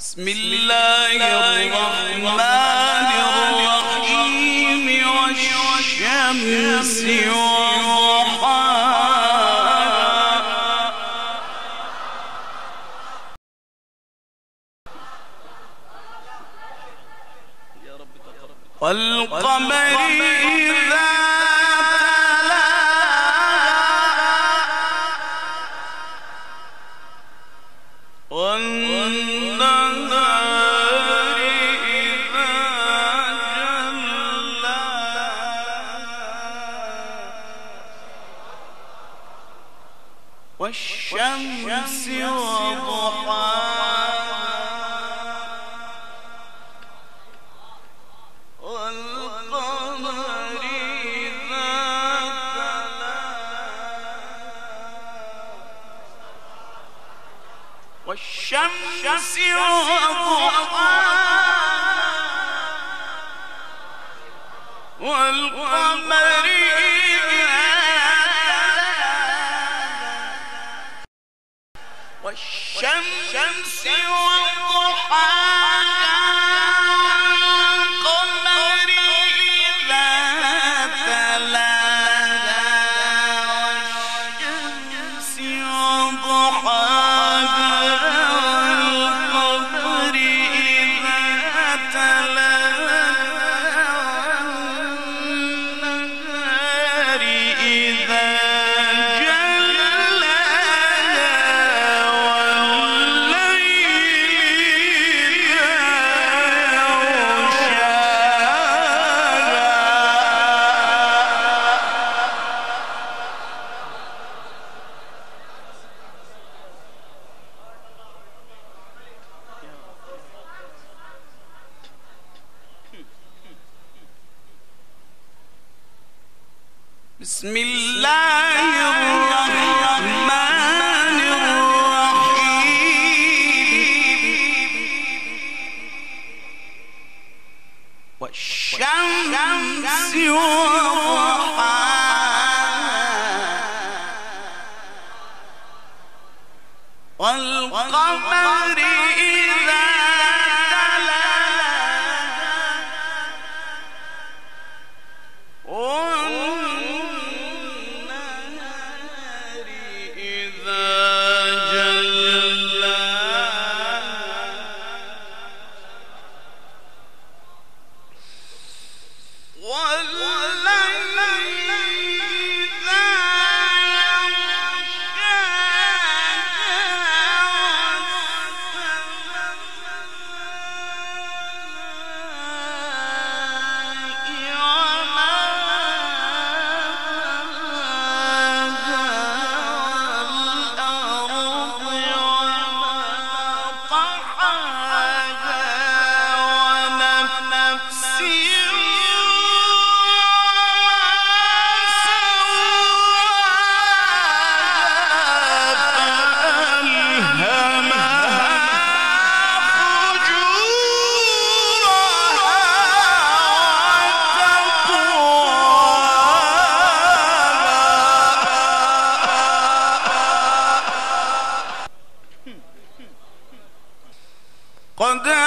بسم الله الرحمن الرحيم والشمس وضحاها والقمر إذا والشمس وضحاها. والقمر والشمس وضحاها. والقمر إذا والشمس بسم الله الرحمن الرحيم. والشمس وضحاها. والقمر إذا قد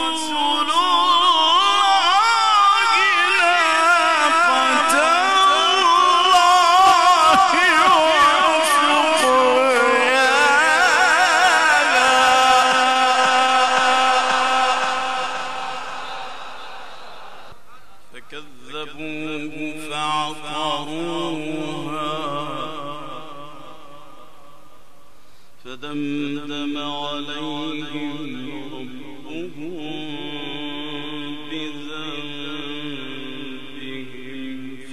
رسول فدمدم عليهم ربهم بذنبهم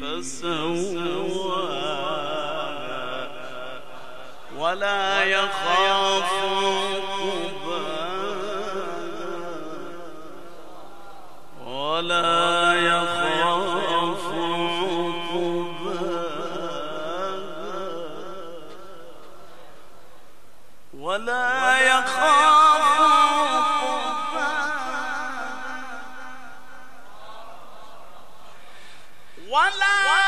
فسواها ولا يخاف ولا يخاف ولا